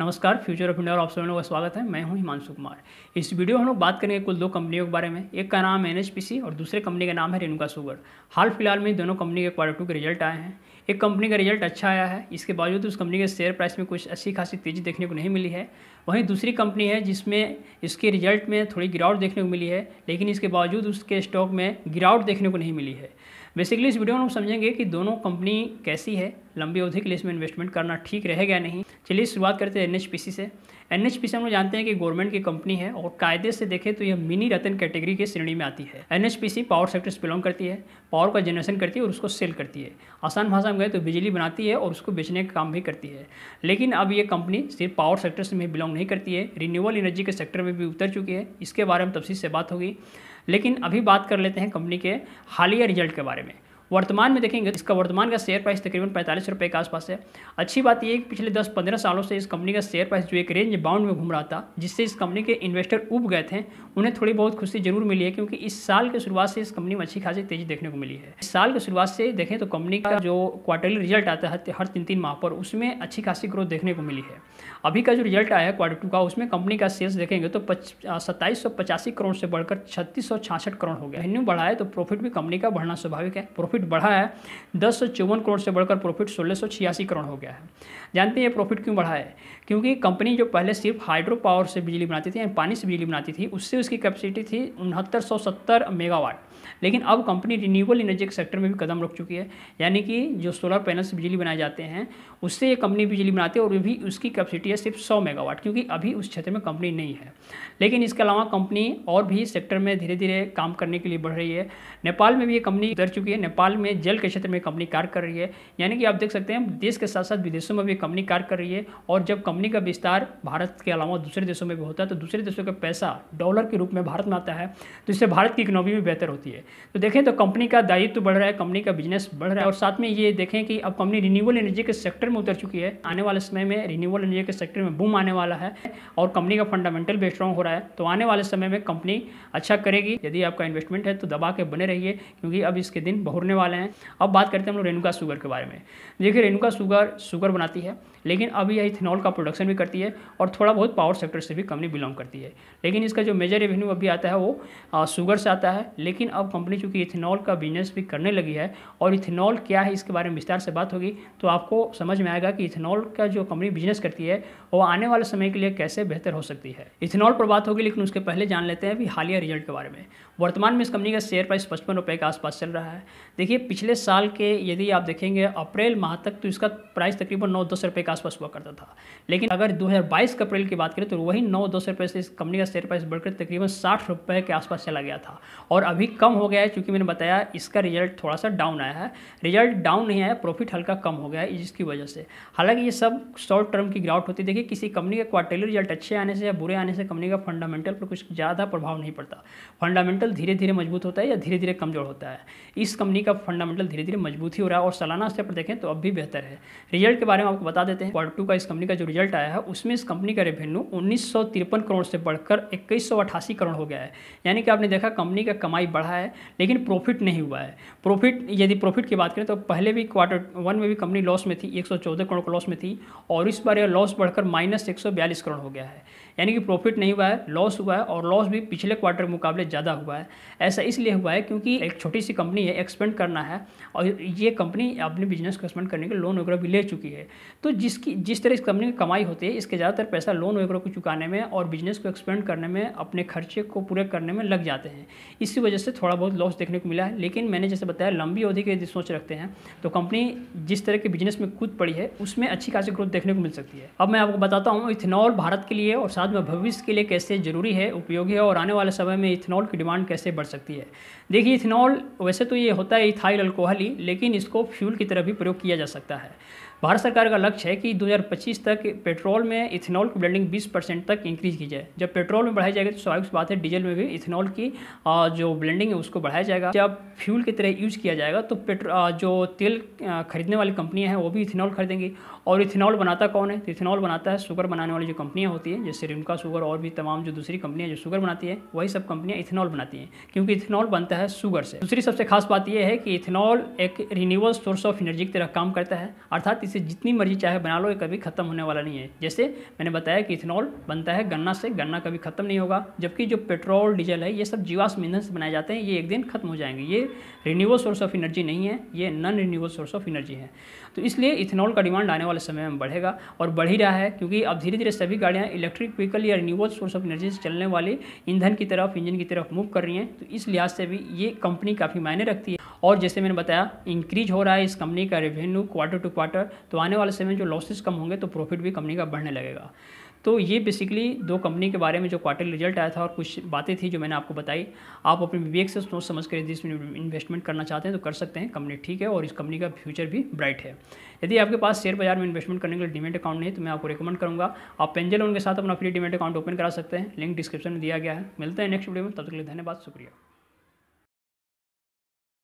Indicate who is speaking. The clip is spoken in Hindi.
Speaker 1: नमस्कार फ्यूचर ऑफ़ इंडिया और आप सभी लोगों का स्वागत है। मैं हूँ हिमांशु कुमार। इस वीडियो में हम लोग बात करेंगे कुल दो कंपनियों के बारे में। एक का नाम है एनएचपीसी और दूसरे कंपनी का नाम है रेणुका सुगर। हाल फ़िलहाल में दोनों कंपनी के क्वार्टर टू के रिज़ल्ट आए हैं। एक कंपनी का रिज़ल्ट अच्छा आया है। इसके बावजूद उस कंपनी के शेयर प्राइस में कुछ अच्छी खासी तेज़ी देखने को नहीं मिली है। वहीं दूसरी कंपनी है जिसमें इसके रिज़ल्ट में थोड़ी गिरावट देखने को मिली है, लेकिन इसके बावजूद उसके स्टॉक में गिरावट देखने को नहीं मिली है। बेसिकली इस वीडियो में हम समझेंगे कि दोनों कंपनी कैसी है, लंबी अवधि के लिए इसमें इन्वेस्टमेंट करना ठीक रहेगा नहीं। चलिए शुरुआत करते हैं एनएचपीसी से। एन एच हम लोग जानते हैं कि गवर्नमेंट की कंपनी है और कायदे से देखें तो यह मिनी रतन कैटेगरी की श्रेणी में आती है। एनएचपीसी पावर सेक्टर से बिलोंग करती है पावर का जनरेशन करती है और उसको सेल करती है। आसान भाषा में गए तो बिजली बनाती है और उसको बेचने का काम भी करती है। लेकिन अब ये कंपनी सिर्फ़ पावर सेक्टर से में बिलोंग नहीं करती है रिन्यूएबल एनर्जी के सेक्टर में भी उतर चुकी है। इसके बारे में तफसील से बात होगी। लेकिन अभी बात कर लेते हैं कंपनी के हालिया रिज़ल्ट के बारे में। वर्तमान में देखेंगे इसका वर्तमान का शेयर प्राइस तकरीबन पैंतालीस रुपये के आसपास है। अच्छी बात यह कि पिछले दस पंद्रह सालों से इस कंपनी का शेयर प्राइस जो एक रेंज बाउंड में घूम रहा था, जिससे इस कंपनी के इन्वेस्टर उब गए थे, उन्हें थोड़ी बहुत खुशी ज़रूर मिली है क्योंकि इस साल के शुरुआत से इस कंपनी में अच्छी खासी तेज़ी देखने को मिली है। इस साल की शुरुआत से देखें तो कंपनी का जो क्वार्टरली रिज़ल्ट आता है हर तीन तीन माह पर, उसमें अच्छी खासी ग्रोथ देखने को मिली है। अभी का जो रिज़ल्ट आया है क्वार्टर टू का, उसमें कंपनी का सेल्स देखेंगे तो सत्ताईस करोड़ से बढ़कर छत्तीस करोड़ हो गया। रेवेन्यू बढ़ा है तो प्रॉफिट भी कंपनी का बढ़ना स्वाभाविक है। बढ़ा है, दस सौ चौवन करोड़ से बढ़कर प्रॉफिट सोलह सौ छियासी करोड़ हो गया है। जानते हैं ये प्रॉफिट क्यों बढ़ा है? क्योंकि कंपनी जो पहले सिर्फ़ हाइड्रो पावर से बिजली बनाती थी, यानी पानी से बिजली बनाती थी, उससे उसकी कैपेसिटी थी उनहत्तर सौ सत्तर मेगावाट लेकिन अब कंपनी रिन्यूएबल एनर्जी के सेक्टर में भी कदम रख चुकी है। यानी कि जो सोलर पैनल से बिजली बनाए जाते हैं, उससे ये कंपनी बिजली बनाती है और भी उसकी कैपेसिटी है सिर्फ़ सौ मेगावाट क्योंकि अभी उस क्षेत्र में कंपनी नहीं है। लेकिन इसके अलावा कंपनी और भी सेक्टर में धीरे धीरे काम करने के लिए बढ़ रही है। नेपाल में भी ये कंपनी उतर चुकी है। नेपाल में जल के क्षेत्र में कंपनी कार्य कर रही है। यानी कि आप देख सकते हैं, देश के साथ साथ विदेशों में भी कंपनी कार्य कर रही है। और जब कंपनी का विस्तार भारत के अलावा दूसरे देशों में भी होता है तो दूसरे देशों का पैसा डॉलर के रूप में भारत में आता है। तो इससे भारत की इकोनॉमी भी बेहतर होती है। तो देखें तो कंपनी का दायित्व बढ़ रहा है कंपनी का बिज़नेस बढ़ रहा है और साथ में ये देखें कि अब कंपनी रिन्यूएबल एनर्जी के सेक्टर में उतर चुकी है। आने वाले समय में रिन्यूएबल एनर्जी के सेक्टर में बूम आने वाला है और कंपनी का फंडामेंटल भी स्ट्रॉन्ग हो रहा है। तो आने वाले समय में कंपनी अच्छा करेगी। यदि आपका इन्वेस्टमेंट है तो दबा के बने रहिए, क्योंकि अब इसके दिन बहुरने वाले हैं। अब बात करते हैं हम लोग रेणुका शुगर के बारे में। देखिए, रेणुका शुगर शुगर बनाती है, लेकिन अब यह इथेनॉल का प्रोडक्शन भी करती है और थोड़ा बहुत पावर सेक्टर से भी कंपनी बिलोंग करती है। लेकिन इसका जो मेजर रेवेन्यू अभी आता है, वो शुगर से आता है। लेकिन अब कंपनी चूँकि इथेनॉल का बिज़नेस भी करने लगी है, और इथेनॉल क्या है इसके बारे में विस्तार से बात होगी तो आपको समझ में आएगा कि इथेनॉल का जो कंपनी बिज़नेस करती है, वो आने वाले समय के लिए कैसे बेहतर हो सकती है। इथेनॉल पर बात होगी, लेकिन उसके पहले जान लेते हैं अभी हालिया रिज़ल्ट के बारे में। वर्तमान में इस कंपनी का शेयर प्राइस पचपन रुपये के आसपास चल रहा है। देखिए, पिछले साल के यदि आप देखेंगे, अप्रैल माह तक तो इसका प्राइस तकरीबन नौ दस रुपये के आसपास हुआ करता था। लेकिन अगर 2022 के अप्रैल की बात करें तो वही नौ दस रुपये से इस कंपनी का शेयर प्राइस बढ़कर तकरीबन साठ रुपये के आसपास चला गया था। और अभी कम हो गया है क्योंकि मैंने बताया इसका रिज़ल्ट थोड़ा सा डाउन आया है। रिज़ल्ट डाउन नहीं आया प्रॉफिट हल्का कम हो गया है, जिसकी वजह से। हालाँकि ये सब शॉर्ट टर्म की गिरावट होती है। देखिए, किसी कंपनी के क्वार्टरली रिज़ल्ट अच्छे आने से या बुरे आने से कंपनी का फंडामेंटल पर कुछ ज़्यादा प्रभाव नहीं पड़ता। फंडामेंटल धीरे धीरे मज़बूत होता है या धीरे धीरे कमज़ोर होता है। इस कंपनी का फंडामेंटल धीरे धीरे मज़बूत ही हो रहा है और सालाना स्तर पर देखें तो अब भी बेहतर है। रिज़ल्ट के बारे में आपको बता देते हैं। क्वार्टर टू का इस कंपनी का जो रिज़ल्ट आया है, उसमें इस कंपनी का रेवेन्यू उन्नीस सौ तिरपन करोड़ से बढ़कर इक्कीस करोड़ हो गया है। यानी कि आपने देखा कंपनी का कमाई बढ़ा है लेकिन प्रॉफिट नहीं हुआ है। प्रॉफिट यदि प्रॉफिट की बात करें तो पहले भी क्वार्टर वन में भी कंपनी लॉस में थी 114 करोड़ का लॉस में थी, और इस बार यह लॉस बढ़कर माइनस एक सौ बयालीस करोड़ हो गया है। यानी कि प्रॉफिट नहीं हुआ है लॉस हुआ है और लॉस भी पिछले क्वार्टर के मुकाबले ज़्यादा हुआ है। ऐसा इसलिए हुआ है क्योंकि एक छोटी सी कंपनी है एक्सपेंड करना है और ये कंपनी अपने बिज़नेस को एक्सपेंड करने के लोन वगैरह भी ले चुकी है। तो जिसकी, जिस तरह इस कंपनी की कमाई होती है, इसके ज़्यादातर पैसा लोन वगैरह को चुकाने में और बिज़नेस को एक्सपेंड करने में, अपने खर्चे को पूरे करने में लग जाते हैं। इसी वजह से थोड़ा बहुत लॉस देखने को मिला है, लेकिन मैंने जैसे बताया, लंबी अवधि के यदि सोच रखते हैं। तो कंपनी जिस तरह के बिज़नेस में कूद पड़ी है, उसमें अच्छी खासी ग्रोथ देखने को मिल सकती है। अब मैं आपको बताता हूँ, इथेनॉल भारत के लिए और साथ में भविष्य के लिए कैसे ज़रूरी है, उपयोगी है और आने वाले समय में इथेनॉल की डिमांड कैसे बढ़ सकती है। देखिए, इथेनॉल वैसे तो ये होता है इथाइल अल्कोहल ही, लेकिन इसको फ्यूल की तरह भी प्रयोग किया जा सकता है। भारत सरकार का लक्ष्य है कि 2025 तक पेट्रोल में इथेनॉल की ब्लेंडिंग 20 परसेंट तक इंक्रीज की जाए। जब पेट्रोल में बढ़ाई जाएगी तो स्वाभाविक बात है, डीजल में भी इथेनॉल की जो ब्लेंडिंग है, उसको बढ़ाया जाएगा। जब फ्यूल की तरह यूज़ किया जाएगा तो पेट्रो जो तेल खरीदने वाली कंपनियाँ हैं, वो भी इथेनॉल खरीदेंगी। और इथेनॉल बनाता कौन है? तो इथेनॉल बनाता है शुगर बनाने वाली जो कंपनियाँ होती हैं, जैसे रिमका शुगर और भी तमाम जो दूसरी कंपनियाँ जो शुगर बनाती है, वही सब कंपनियाँ इथेनॉल बनाती हैं, क्योंकि इथेनॉल बनता है शुगर से। दूसरी सबसे खास बात यह है कि इथेनॉल एक रिन्यूएबल सोर्स ऑफ़ एनर्जी की तरह काम करता है, अर्थात इस जितनी मर्ज़ी चाहे बना लो, ये कभी ख़त्म होने वाला नहीं है। जैसे मैंने बताया कि इथेनॉल बनता है गन्ना से, गन्ना कभी ख़त्म नहीं होगा। जबकि जो पेट्रोल, डीजल है, ये सब जीवाश्म ईंधन से बनाए जाते हैं, ये एक दिन खत्म हो जाएँगे। ये रिन्यूएबल सोर्स ऑफ़ एनर्जी नहीं है, ये non renewable source of energy है। तो इसलिए इथेनॉल का डिमांड आने वाले समय में बढ़ेगा और बढ़ ही रहा है, क्योंकि अब धीरे धीरे सभी गाड़ियाँ इलेक्ट्रिक व्हीकल या रिन्यूएबल सोर्स ऑफ़ एनर्जी से चलने वाले ईंधन की तरफ़ इंजन की तरफ़ मूव कर रही हैं। तो इस लिहाज से भी ये कंपनी काफ़ी मायने रखती है। और जैसे मैंने बताया इंक्रीज हो रहा है इस कंपनी का रेवेन्यू क्वार्टर टू क्वार्टर तो आने वाले समय जो लॉसेस कम होंगे तो प्रॉफिट भी कंपनी का बढ़ने लगेगा। तो ये बेसिकली दो कंपनी के बारे में जो क्वार्टर रिज़ल्ट आया था और कुछ बातें थी जो मैंने आपको बताई। आप अपने विवेक से सोच समझ कर यदि इसमें इन्वेस्टमेंट करना चाहते हैं तो कर सकते हैं कंपनी ठीक है? और इस कंपनी का फ्यूचर भी ब्राइट है। यदि आपके पास शेयर बाज़ार में इन्वेस्टमेंट करने के लिए डिमेट अकाउंट नहीं तो मैं आपको रिकमेंड करूँगा। आप पेंजल लोन के साथ अपना फ्री डिमेट अकाउंट ओपन करा सकते हैं। लिंक डिस्क्रिप्शन में दिया गया है। मिलते हैं नेक्स्ट वीडियो में। तब तक के लिए धन्यवाद, शुक्रिया।